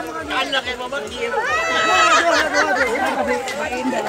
Video na kita.